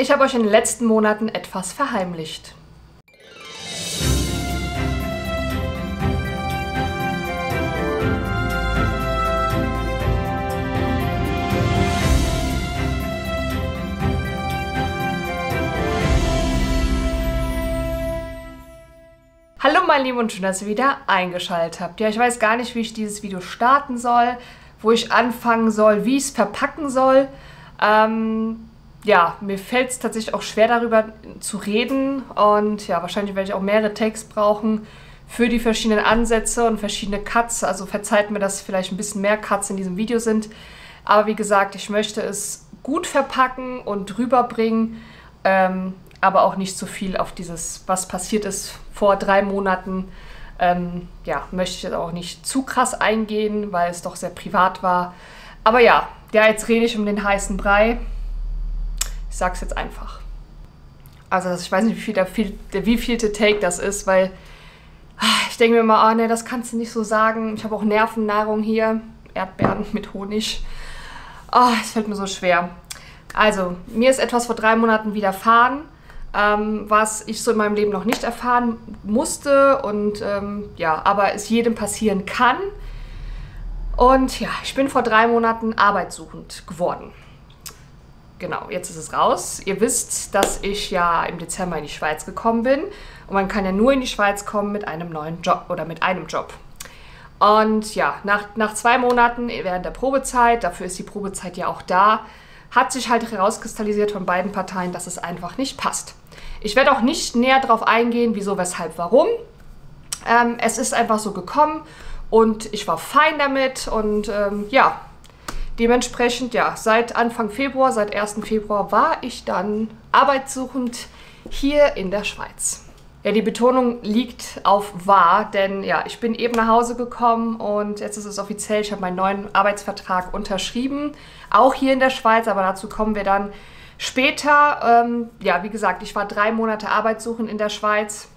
Ich habe euch in den letzten Monaten etwas verheimlicht. Hallo meine Lieben und schön, dass ihr wieder eingeschaltet habt. Ja, ich weiß gar nicht, wie ich dieses Video starten soll, wo ich anfangen soll, wie ich es verpacken soll. Ähm, ja, mir fällt es tatsächlich auch schwer darüber zu reden und ja, wahrscheinlich werde ich auch mehrere Takes brauchen für die verschiedenen Ansätze und verschiedene Cuts. Also verzeiht mir, dass vielleicht ein bisschen mehr Cuts in diesem Video sind. Aber wie gesagt, ich möchte es gut verpacken und rüberbringen, ähm, aber auch nicht zu viel auf dieses, was passiert ist vor drei Monaten. Ähm, ja, möchte ich jetzt auch nicht zu krass eingehen, weil es doch sehr privat war. Aber ja, ja, jetzt rede ich um den heißen Brei. Ich sag's jetzt einfach. Also ich weiß nicht, wie viel der, viel, der wievielte Take das ist, weil ah, ich denke mir immer, oh ne, das kannst du nicht so sagen. Ich habe auch Nervennahrung hier, Erdbeeren mit Honig. Oh, es fällt mir so schwer. Also, mir ist etwas vor drei Monaten widerfahren, ähm, was ich so in meinem Leben noch nicht erfahren musste und ähm, ja, aber es jedem passieren kann. Und ja, ich bin vor drei Monaten arbeitssuchend geworden. Genau, jetzt ist es raus. Ihr wisst, dass ich ja im Dezember in die Schweiz gekommen bin. Und man kann ja nur in die Schweiz kommen mit einem neuen Job oder mit einem Job. Und ja, nach, nach zwei Monaten während der Probezeit, dafür ist die Probezeit ja auch da, hat sich halt herauskristallisiert von beiden Parteien, dass es einfach nicht passt. Ich werde auch nicht näher darauf eingehen, wieso, weshalb, warum. Ähm, es ist einfach so gekommen und ich war fein damit und ähm, ja, dementsprechend, ja, seit Anfang Februar, seit 1. Februar war ich dann arbeitssuchend hier in der Schweiz. Ja, die Betonung liegt auf wahr, denn ja, ich bin eben nach Hause gekommen und jetzt ist es offiziell, ich habe meinen neuen Arbeitsvertrag unterschrieben, auch hier in der Schweiz, aber dazu kommen wir dann später. Ähm, ja, wie gesagt, ich war drei Monate arbeitssuchend in der Schweiz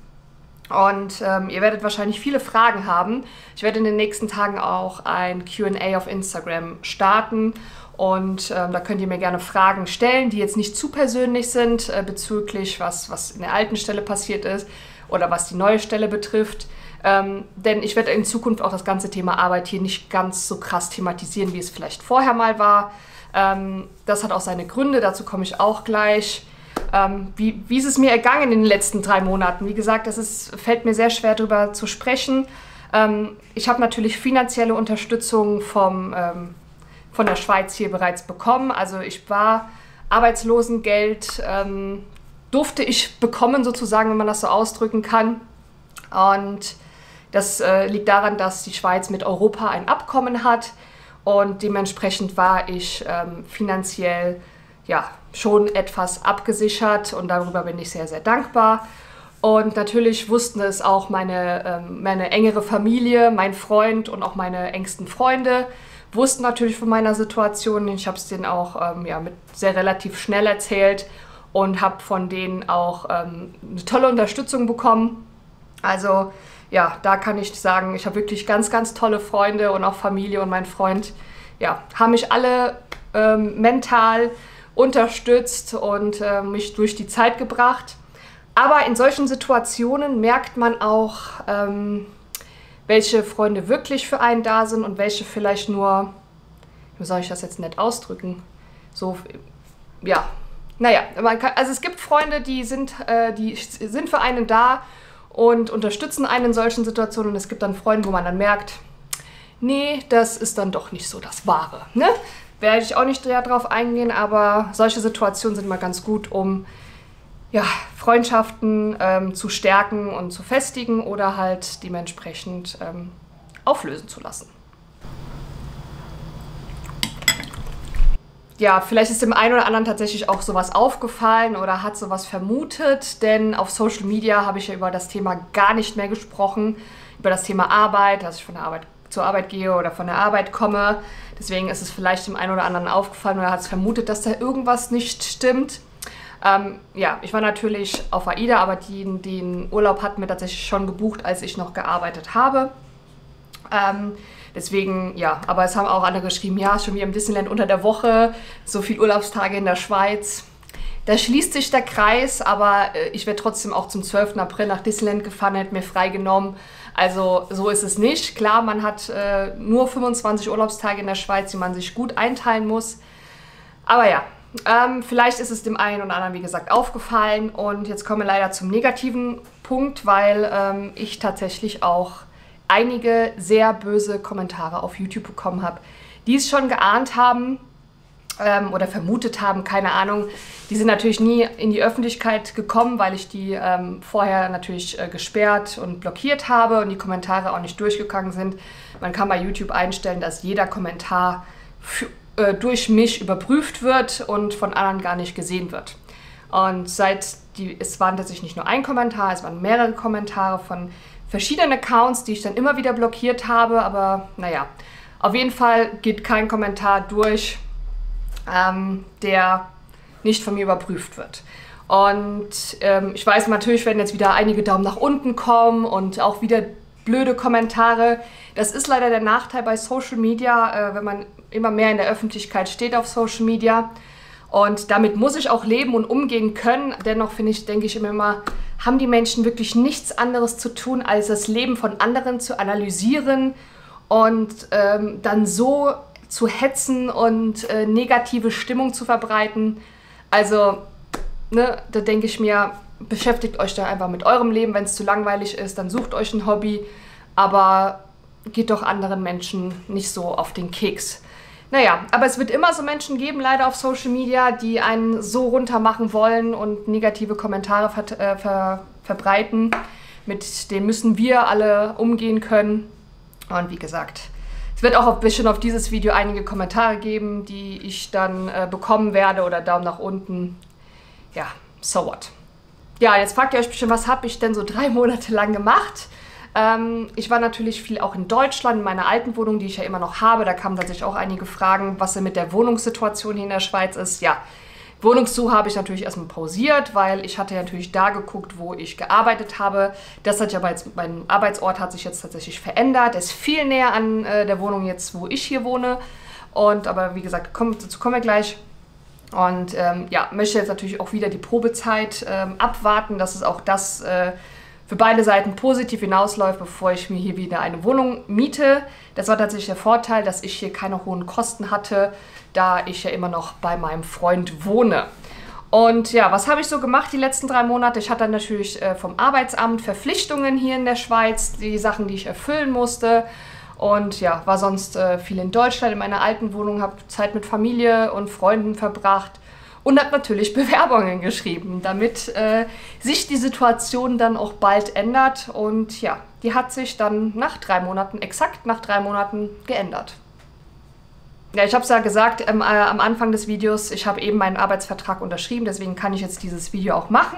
und ähm, ihr werdet wahrscheinlich viele Fragen haben. Ich werde in den nächsten Tagen auch ein QA auf Instagram starten. Und ähm, da könnt ihr mir gerne Fragen stellen, die jetzt nicht zu persönlich sind, äh, bezüglich was, was in der alten Stelle passiert ist oder was die neue Stelle betrifft. Ähm, denn ich werde in Zukunft auch das ganze Thema Arbeit hier nicht ganz so krass thematisieren, wie es vielleicht vorher mal war. Ähm, das hat auch seine Gründe, dazu komme ich auch gleich. Ähm, wie, wie ist es mir ergangen in den letzten drei Monaten? Wie gesagt, es ist, fällt mir sehr schwer darüber zu sprechen. Ähm, ich habe natürlich finanzielle Unterstützung vom, ähm, von der Schweiz hier bereits bekommen. Also ich war Arbeitslosengeld, ähm, durfte ich bekommen sozusagen, wenn man das so ausdrücken kann. Und das äh, liegt daran, dass die Schweiz mit Europa ein Abkommen hat und dementsprechend war ich ähm, finanziell ja, schon etwas abgesichert und darüber bin ich sehr, sehr dankbar. Und natürlich wussten es auch meine, ähm, meine engere Familie, mein Freund und auch meine engsten Freunde, wussten natürlich von meiner Situation. Ich habe es denen auch ähm, ja, mit sehr relativ schnell erzählt und habe von denen auch ähm, eine tolle Unterstützung bekommen. Also ja, da kann ich sagen, ich habe wirklich ganz, ganz tolle Freunde und auch Familie und mein Freund, ja, haben mich alle ähm, mental unterstützt und äh, mich durch die Zeit gebracht. Aber in solchen Situationen merkt man auch, ähm, welche Freunde wirklich für einen da sind und welche vielleicht nur, wie soll ich das jetzt nett ausdrücken? So, ja, naja, kann, also es gibt Freunde, die sind, äh, die sind für einen da und unterstützen einen in solchen Situationen. Und es gibt dann Freunde, wo man dann merkt, nee, das ist dann doch nicht so das Wahre. Ne? Werde ich auch nicht darauf eingehen, aber solche Situationen sind mal ganz gut, um ja, Freundschaften ähm, zu stärken und zu festigen oder halt dementsprechend ähm, auflösen zu lassen. ja, vielleicht ist dem einen oder anderen tatsächlich auch sowas aufgefallen oder hat sowas vermutet, denn auf Social Media habe ich ja über das Thema gar nicht mehr gesprochen, über das Thema Arbeit, dass ich von der Arbeit zur Arbeit gehe oder von der Arbeit komme. Deswegen ist es vielleicht dem einen oder anderen aufgefallen oder hat es vermutet, dass da irgendwas nicht stimmt. Ähm, ja, ich war natürlich auf AIDA, aber den, den Urlaub hatten wir tatsächlich schon gebucht, als ich noch gearbeitet habe. Ähm, deswegen, ja, aber es haben auch andere geschrieben, ja, schon wie im Disneyland unter der Woche, so viele Urlaubstage in der Schweiz. Da schließt sich der Kreis, aber äh, ich werde trotzdem auch zum 12. April nach Disneyland gefahren, hätte mir freigenommen. Also so ist es nicht. Klar, man hat äh, nur 25 Urlaubstage in der Schweiz, die man sich gut einteilen muss. Aber ja, ähm, vielleicht ist es dem einen oder anderen, wie gesagt, aufgefallen. Und jetzt kommen wir leider zum negativen Punkt, weil ähm, ich tatsächlich auch einige sehr böse Kommentare auf YouTube bekommen habe, die es schon geahnt haben ähm, oder vermutet haben, keine Ahnung. Die sind natürlich nie in die Öffentlichkeit gekommen, weil ich die ähm, vorher natürlich äh, gesperrt und blockiert habe und die Kommentare auch nicht durchgegangen sind. Man kann bei YouTube einstellen, dass jeder Kommentar äh, durch mich überprüft wird und von anderen gar nicht gesehen wird. Und seit die, es waren tatsächlich nicht nur ein Kommentar, es waren mehrere Kommentare von verschiedenen Accounts, die ich dann immer wieder blockiert habe. Aber naja, auf jeden Fall geht kein Kommentar durch, ähm, der nicht von mir überprüft wird. Und ähm, ich weiß natürlich, wenn jetzt wieder einige Daumen nach unten kommen und auch wieder blöde Kommentare. Das ist leider der Nachteil bei Social Media, äh, wenn man immer mehr in der Öffentlichkeit steht auf Social Media. Und damit muss ich auch leben und umgehen können. Dennoch finde ich, denke ich immer, haben die Menschen wirklich nichts anderes zu tun, als das Leben von anderen zu analysieren und ähm, dann so zu hetzen und äh, negative Stimmung zu verbreiten. Also, ne, da denke ich mir, beschäftigt euch da einfach mit eurem Leben. Wenn es zu langweilig ist, dann sucht euch ein Hobby. Aber geht doch anderen Menschen nicht so auf den Keks. Naja, aber es wird immer so Menschen geben, leider auf Social Media, die einen so runtermachen wollen und negative Kommentare ver äh, ver verbreiten. Mit denen müssen wir alle umgehen können. Und wie gesagt, wird auch ein bisschen auf dieses Video einige Kommentare geben, die ich dann äh, bekommen werde oder Daumen nach unten. Ja, so what. Ja, jetzt fragt ihr euch bestimmt, was habe ich denn so drei Monate lang gemacht? Ähm, ich war natürlich viel auch in Deutschland, in meiner alten Wohnung, die ich ja immer noch habe. Da kamen tatsächlich auch einige Fragen, was denn mit der Wohnungssituation hier in der Schweiz ist. Ja, Wohnungssuche habe ich natürlich erstmal pausiert, weil ich hatte ja natürlich da geguckt, wo ich gearbeitet habe. Das hat ja bei mein Arbeitsort hat sich jetzt tatsächlich verändert. Er ist viel näher an äh, der Wohnung jetzt, wo ich hier wohne. Und aber wie gesagt, komm, dazu kommen wir gleich. Und ähm, ja, möchte jetzt natürlich auch wieder die Probezeit ähm, abwarten, dass es auch das äh, für beide Seiten positiv hinausläuft, bevor ich mir hier wieder eine Wohnung miete. Das war tatsächlich der Vorteil, dass ich hier keine hohen Kosten hatte, da ich ja immer noch bei meinem Freund wohne. Und ja, was habe ich so gemacht die letzten drei Monate? Ich hatte natürlich äh, vom Arbeitsamt Verpflichtungen hier in der Schweiz, die Sachen, die ich erfüllen musste. Und ja, war sonst äh, viel in Deutschland in meiner alten Wohnung, habe Zeit mit Familie und Freunden verbracht und habe natürlich Bewerbungen geschrieben, damit äh, sich die Situation dann auch bald ändert. Und ja, die hat sich dann nach drei Monaten, exakt nach drei Monaten geändert. Ja, ich habe es ja gesagt ähm, äh, am Anfang des Videos, ich habe eben meinen Arbeitsvertrag unterschrieben, deswegen kann ich jetzt dieses Video auch machen.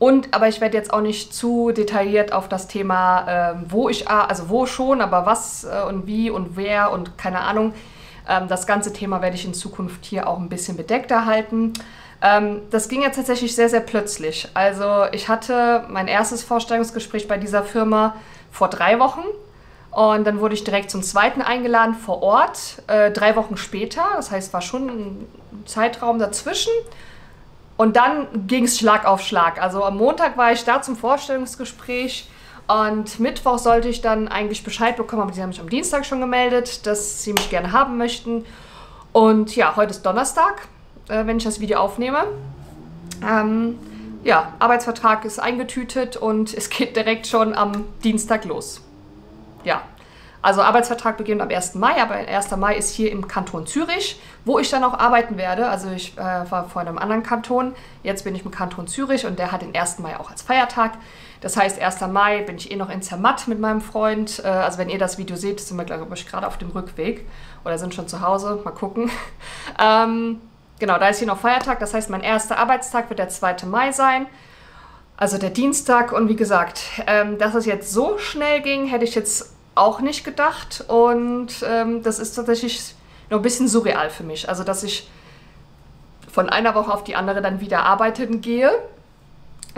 Und, aber ich werde jetzt auch nicht zu detailliert auf das Thema, äh, wo ich, also wo schon, aber was äh, und wie und wer und keine Ahnung. Ähm, das ganze Thema werde ich in Zukunft hier auch ein bisschen bedeckter halten. Ähm, das ging ja tatsächlich sehr, sehr plötzlich. Also ich hatte mein erstes Vorstellungsgespräch bei dieser Firma vor drei Wochen und dann wurde ich direkt zum zweiten eingeladen vor Ort, äh, drei Wochen später. Das heißt, war schon ein Zeitraum dazwischen. Und dann ging es Schlag auf Schlag. Also am Montag war ich da zum Vorstellungsgespräch und Mittwoch sollte ich dann eigentlich Bescheid bekommen, aber die haben mich am Dienstag schon gemeldet, dass sie mich gerne haben möchten. Und ja, heute ist Donnerstag, äh, wenn ich das Video aufnehme. Ähm, ja, Arbeitsvertrag ist eingetütet und es geht direkt schon am Dienstag los ja, also Arbeitsvertrag beginnt am 1. Mai, aber 1. Mai ist hier im Kanton Zürich, wo ich dann auch arbeiten werde. Also ich äh, war vor einem anderen Kanton, jetzt bin ich im Kanton Zürich und der hat den 1. Mai auch als Feiertag. Das heißt, 1. Mai bin ich eh noch in Zermatt mit meinem Freund. Äh, also wenn ihr das Video seht, sind wir, glaube ich, gerade auf dem Rückweg oder sind schon zu Hause. Mal gucken. ähm, genau, da ist hier noch Feiertag. Das heißt, mein erster Arbeitstag wird der 2. Mai sein. Also der Dienstag und wie gesagt, ähm, dass es jetzt so schnell ging, hätte ich jetzt auch nicht gedacht und ähm, das ist tatsächlich noch ein bisschen surreal für mich. Also dass ich von einer Woche auf die andere dann wieder arbeiten gehe.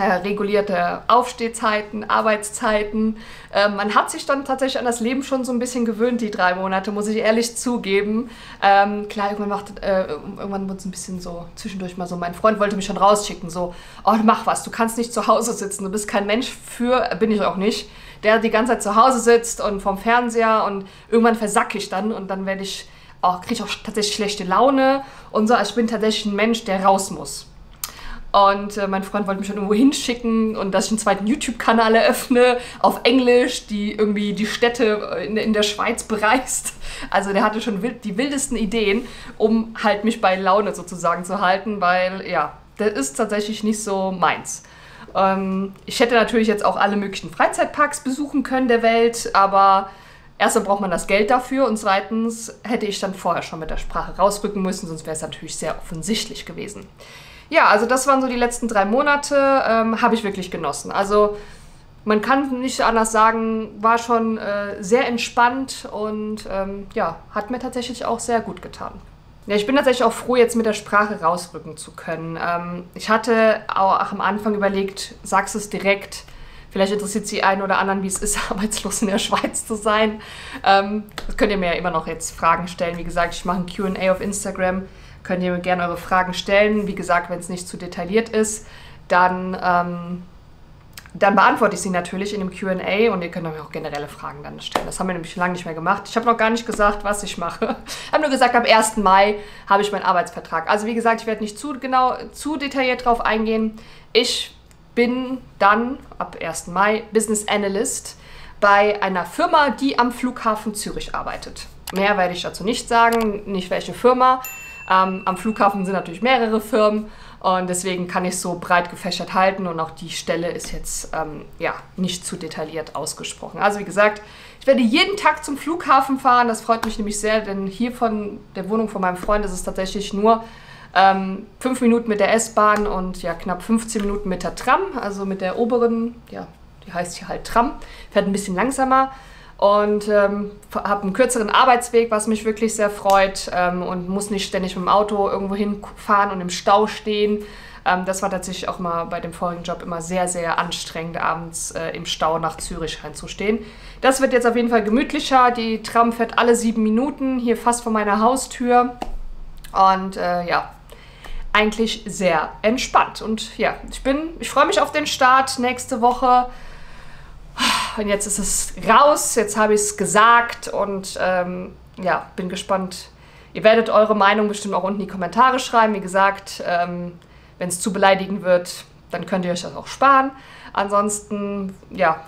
Äh, regulierte Aufstehzeiten, Arbeitszeiten. Äh, man hat sich dann tatsächlich an das Leben schon so ein bisschen gewöhnt, die drei Monate, muss ich ehrlich zugeben. Ähm, klar, irgendwann, äh, irgendwann wurde es ein bisschen so zwischendurch mal so, mein Freund wollte mich schon rausschicken, so, oh, mach was, du kannst nicht zu Hause sitzen, du bist kein Mensch für, bin ich auch nicht, der die ganze Zeit zu Hause sitzt und vorm Fernseher und irgendwann versacke ich dann und dann werde ich, oh, kriege ich auch tatsächlich schlechte Laune und so. Also ich bin tatsächlich ein Mensch, der raus muss. Und äh, mein Freund wollte mich schon irgendwo hinschicken und dass ich einen zweiten YouTube-Kanal eröffne auf Englisch, die irgendwie die Städte in, in, der Schweiz bereist. Also der hatte schon wild, die wildesten Ideen, um halt mich bei Laune sozusagen zu halten, weil ja, das ist tatsächlich nicht so meins. Ähm, ich hätte natürlich jetzt auch alle möglichen Freizeitparks besuchen können der Welt, aber erstens braucht man das Geld dafür und zweitens hätte ich dann vorher schon mit der Sprache rausrücken müssen, sonst wäre es natürlich sehr offensichtlich gewesen. Ja, also das waren so die letzten drei Monate, ähm, habe ich wirklich genossen. Also man kann nicht anders sagen, war schon äh, sehr entspannt und ähm, ja, hat mir tatsächlich auch sehr gut getan. Ja, ich bin tatsächlich auch froh, jetzt mit der Sprache rausrücken zu können. Ähm, ich hatte auch am Anfang überlegt, sagst es direkt, vielleicht interessiert sie einen oder anderen, wie es ist, arbeitslos in der Schweiz zu sein. Ähm, das könnt ihr mir ja immer noch jetzt Fragen stellen. Wie gesagt, ich mache ein QA auf Instagram könnt ihr mir gerne eure Fragen stellen. Wie gesagt, wenn es nicht zu detailliert ist, dann, ähm, dann beantworte ich sie natürlich in dem QA und ihr könnt mir auch generelle Fragen dann stellen. Das haben wir nämlich lange nicht mehr gemacht. Ich habe noch gar nicht gesagt, was ich mache. Ich habe nur gesagt, am 1. Mai habe ich meinen Arbeitsvertrag. Also wie gesagt, ich werde nicht zu genau, zu detailliert drauf eingehen. Ich bin dann ab 1. Mai Business Analyst bei einer Firma, die am Flughafen Zürich arbeitet. Mehr werde ich dazu nicht sagen, nicht welche Firma. Ähm, am Flughafen sind natürlich mehrere Firmen und deswegen kann ich es so breit gefächert halten und auch die Stelle ist jetzt ähm, ja, nicht zu detailliert ausgesprochen. Also wie gesagt, ich werde jeden Tag zum Flughafen fahren. Das freut mich nämlich sehr, denn hier von der Wohnung von meinem Freund ist es tatsächlich nur ähm, fünf Minuten mit der S-Bahn und ja knapp 15 Minuten mit der Tram, also mit der oberen, ja, die heißt hier halt Tram, fährt ein bisschen langsamer und ähm, habe einen kürzeren Arbeitsweg, was mich wirklich sehr freut ähm, und muss nicht ständig mit dem Auto irgendwo hinfahren und im Stau stehen. Ähm, das war tatsächlich auch mal bei dem vorigen Job immer sehr, sehr anstrengend, abends äh, im Stau nach Zürich reinzustehen. Das wird jetzt auf jeden Fall gemütlicher. Die Tram fährt alle sieben Minuten, hier fast vor meiner Haustür. Und äh, ja, eigentlich sehr entspannt. Und ja, ich bin, ich freue mich auf den Start nächste Woche und jetzt ist es raus, jetzt habe ich es gesagt und ähm, ja, bin gespannt. Ihr werdet eure Meinung bestimmt auch unten in die Kommentare schreiben. Wie gesagt, ähm, wenn es zu beleidigen wird, dann könnt ihr euch das auch sparen. Ansonsten, ja,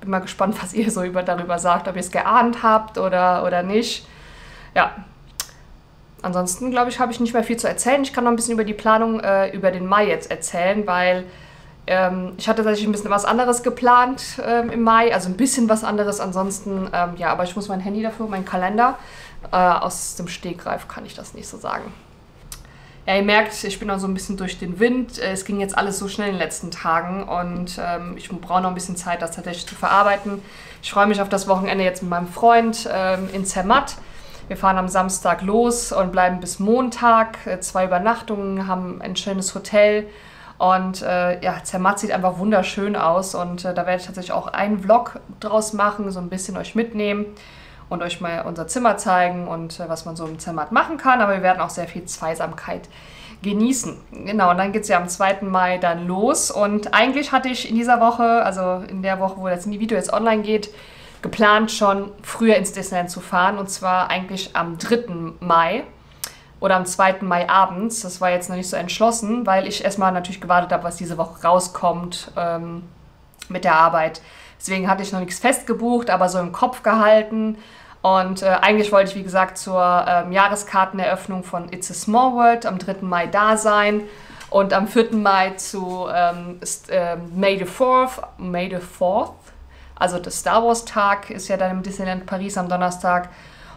bin mal gespannt, was ihr so über, darüber sagt, ob ihr es geahnt habt oder, oder nicht. Ja, ansonsten glaube ich, habe ich nicht mehr viel zu erzählen. Ich kann noch ein bisschen über die Planung äh, über den Mai jetzt erzählen, weil ähm, ich hatte tatsächlich ein bisschen was anderes geplant ähm, im Mai, also ein bisschen was anderes. Ansonsten, ähm, ja, aber ich muss mein Handy dafür, mein Kalender. Äh, aus dem Stegreif kann ich das nicht so sagen. Ja, ihr merkt, ich bin auch so ein bisschen durch den Wind. Äh, es ging jetzt alles so schnell in den letzten Tagen und ähm, ich brauche noch ein bisschen Zeit, das tatsächlich zu verarbeiten. Ich freue mich auf das Wochenende jetzt mit meinem Freund ähm, in Zermatt. Wir fahren am Samstag los und bleiben bis Montag. Äh, zwei Übernachtungen, haben ein schönes Hotel und äh, ja, Zermatt sieht einfach wunderschön aus und äh, da werde ich tatsächlich auch einen Vlog draus machen, so ein bisschen euch mitnehmen und euch mal unser Zimmer zeigen und äh, was man so im Zermatt machen kann. Aber wir werden auch sehr viel Zweisamkeit genießen. Genau, und dann geht es ja am 2. Mai dann los. Und eigentlich hatte ich in dieser Woche, also in der Woche, wo das Video jetzt online geht, geplant schon früher ins Disneyland zu fahren. Und zwar eigentlich am 3. Mai oder am 2. Mai abends. Das war jetzt noch nicht so entschlossen, weil ich erstmal natürlich gewartet habe, was diese Woche rauskommt ähm, mit der Arbeit. Deswegen hatte ich noch nichts festgebucht, aber so im Kopf gehalten. Und äh, eigentlich wollte ich, wie gesagt, zur ähm, Jahreskarteneröffnung von It's a Small World am 3. Mai da sein. Und am 4. Mai zu ähm, ist, äh, May the 4th, May the 4th, also der Star Wars Tag ist ja dann im Disneyland Paris am Donnerstag.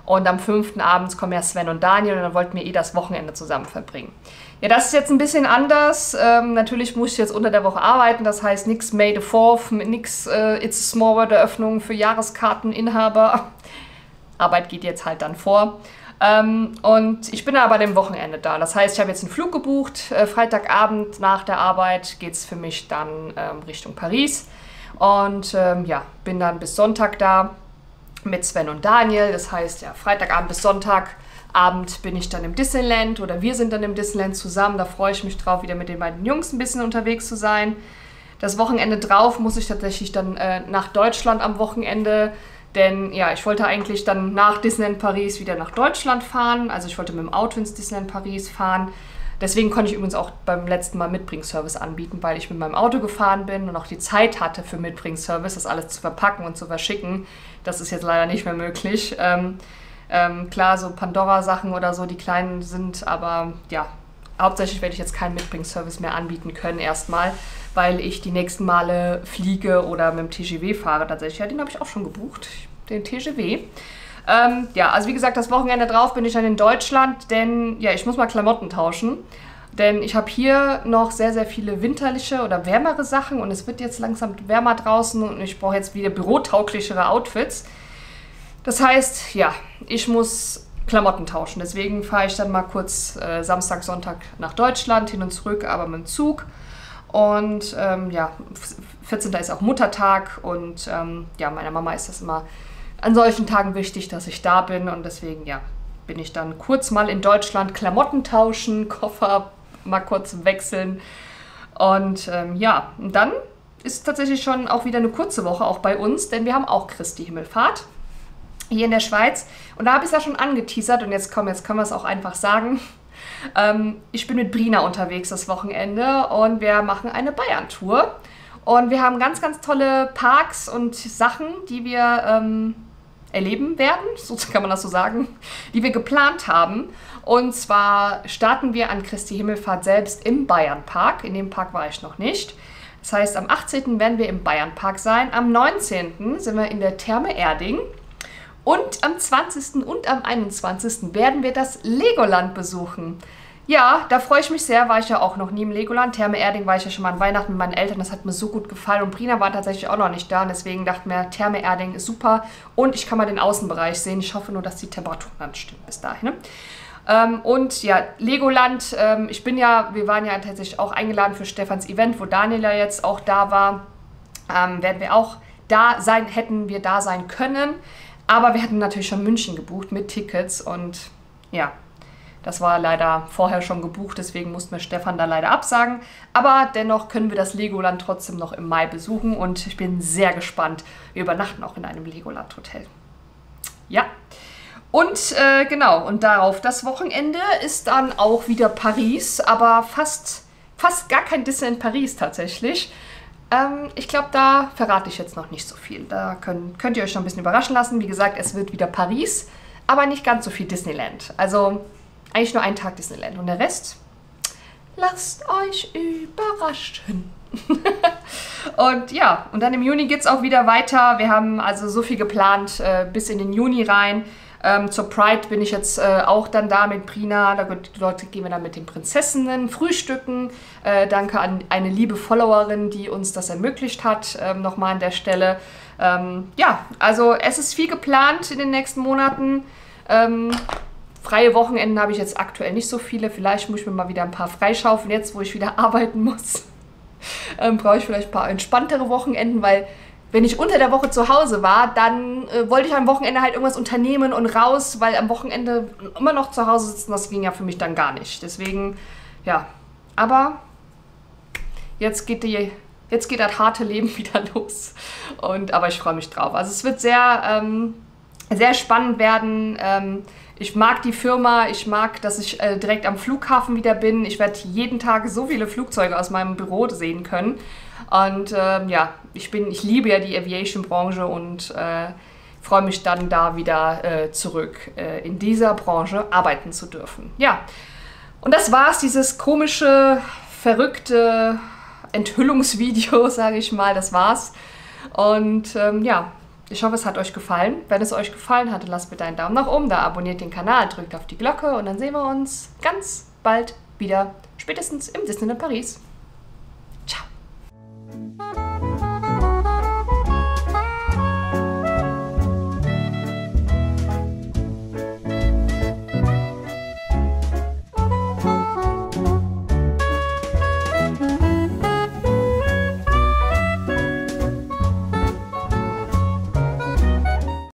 Und am fünften abends kommen ja Sven und Daniel und dann wollten wir eh das Wochenende zusammen verbringen. Ja, das ist jetzt ein bisschen anders. Ähm, natürlich muss ich jetzt unter der Woche arbeiten, das heißt nichts May the 4th, nichts äh, It's a Small World Eröffnung für Jahreskarteninhaber. Arbeit geht jetzt halt dann vor. Ähm, und ich bin aber dem Wochenende da. Das heißt, ich habe jetzt einen Flug gebucht. Äh, Freitagabend nach der Arbeit geht es für mich dann ähm, Richtung Paris. Und ähm, ja, bin dann bis Sonntag da mit Sven und Daniel. Das heißt, ja, Freitagabend bis Sonntagabend bin ich dann im Disneyland oder wir sind dann im Disneyland zusammen. Da freue ich mich drauf, wieder mit den beiden Jungs ein bisschen unterwegs zu sein. Das Wochenende drauf muss ich tatsächlich dann äh, nach Deutschland am Wochenende, denn ja, ich wollte eigentlich dann nach Disneyland Paris wieder nach Deutschland fahren. Also ich wollte mit dem Auto ins Disneyland Paris fahren. Deswegen konnte ich übrigens auch beim letzten Mal Mitbringservice anbieten, weil ich mit meinem Auto gefahren bin und auch die Zeit hatte für Mitbringservice, das alles zu verpacken und zu verschicken. Das ist jetzt leider nicht mehr möglich. Ähm, ähm, klar, so Pandora-Sachen oder so, die kleinen sind, aber ja, hauptsächlich werde ich jetzt keinen Mitbringservice mehr anbieten können erstmal weil ich die nächsten Male fliege oder mit dem TGW fahre tatsächlich. Ja, den habe ich auch schon gebucht, den TGW. Ähm, ja, also wie gesagt, das Wochenende drauf bin ich dann in Deutschland, denn ja, ich muss mal Klamotten tauschen. Denn ich habe hier noch sehr, sehr viele winterliche oder wärmere Sachen und es wird jetzt langsam wärmer draußen und ich brauche jetzt wieder bürotauglichere Outfits. Das heißt, ja, ich muss Klamotten tauschen. Deswegen fahre ich dann mal kurz äh, Samstag, Sonntag nach Deutschland hin und zurück, aber mit dem Zug. Und ähm, ja, 14. ist auch Muttertag und ähm, ja, meiner Mama ist das immer an solchen Tagen wichtig, dass ich da bin und deswegen ja, bin ich dann kurz mal in Deutschland Klamotten tauschen, Koffer mal kurz wechseln und ähm, ja, und dann ist tatsächlich schon auch wieder eine kurze Woche auch bei uns, denn wir haben auch Christi Himmelfahrt hier in der Schweiz und da habe ich es ja schon angeteasert und jetzt komm, jetzt können wir es auch einfach sagen. Ähm, ich bin mit Brina unterwegs das Wochenende und wir machen eine Bayern-Tour. Und wir haben ganz, ganz tolle Parks und Sachen, die wir ähm, erleben werden, so kann man das so sagen, die wir geplant haben. Und zwar starten wir an Christi Himmelfahrt selbst im Bayernpark. In dem Park war ich noch nicht. Das heißt, am 18. werden wir im Bayernpark sein. Am 19. sind wir in der Therme Erding. Und am 20. und am 21. werden wir das Legoland besuchen. Ja, da freue ich mich sehr, war ich ja auch noch nie im Legoland. Therme Erding war ich ja schon mal an Weihnachten mit meinen Eltern, das hat mir so gut gefallen. Und Brina war tatsächlich auch noch nicht da und deswegen dachte mir, Therme Erding ist super. Und ich kann mal den Außenbereich sehen. Ich hoffe nur, dass die Temperaturen dann stimmen bis dahin. Ne? Ähm, und ja, Legoland, ähm, ich bin ja, wir waren ja tatsächlich auch eingeladen für Stefans Event, wo Daniel ja jetzt auch da war. Ähm, werden wir auch da sein, hätten wir da sein können. Aber wir hatten natürlich schon München gebucht mit Tickets und ja, das war leider vorher schon gebucht, deswegen mussten wir Stefan da leider absagen. Aber dennoch können wir das Legoland trotzdem noch im Mai besuchen und ich bin sehr gespannt. Wir übernachten auch in einem Legoland-Hotel. Ja. Und äh, genau, und darauf das Wochenende ist dann auch wieder Paris, aber fast, fast gar kein Disneyland Paris tatsächlich. Ähm, ich glaube, da verrate ich jetzt noch nicht so viel. Da könnt, könnt ihr euch noch ein bisschen überraschen lassen. Wie gesagt, es wird wieder Paris, aber nicht ganz so viel Disneyland. Also eigentlich nur ein Tag Disneyland. Und der Rest, lasst euch überraschen. und ja, und dann im Juni geht es auch wieder weiter. Wir haben also so viel geplant äh, bis in den Juni rein. Ähm, zur Pride bin ich jetzt äh, auch dann da mit Prina. Da, dort gehen wir dann mit den Prinzessinnen frühstücken. Äh, danke an eine liebe Followerin, die uns das ermöglicht hat. Ähm, Nochmal an der Stelle. Ähm, ja, also es ist viel geplant in den nächsten Monaten. Ähm, freie Wochenenden habe ich jetzt aktuell nicht so viele. Vielleicht muss ich mir mal wieder ein paar freischaufeln, jetzt wo ich wieder arbeiten muss. Ähm, brauche ich vielleicht ein paar entspanntere Wochenenden, weil wenn ich unter der Woche zu Hause war, dann äh, wollte ich am Wochenende halt irgendwas unternehmen und raus, weil am Wochenende immer noch zu Hause sitzen, das ging ja für mich dann gar nicht. Deswegen, ja. Aber jetzt geht die, jetzt geht das harte Leben wieder los. Und, aber ich freue mich drauf. Also es wird sehr, ähm, sehr spannend werden. Ähm, ich mag die Firma, ich mag, dass ich äh, direkt am Flughafen wieder bin. Ich werde jeden Tag so viele Flugzeuge aus meinem Büro sehen können. Und ähm, ja, ich bin, ich liebe ja die Aviation-Branche und äh, freue mich dann da wieder äh, zurück äh, in dieser Branche arbeiten zu dürfen. Ja, und das war's, dieses komische, verrückte Enthüllungsvideo, sage ich mal, das war's. Und ähm, ja, ich hoffe, es hat euch gefallen. Wenn es euch gefallen hat, lasst bitte einen Daumen nach oben da, abonniert den Kanal, drückt auf die Glocke und dann sehen wir uns ganz bald wieder, spätestens im Disneyland Paris.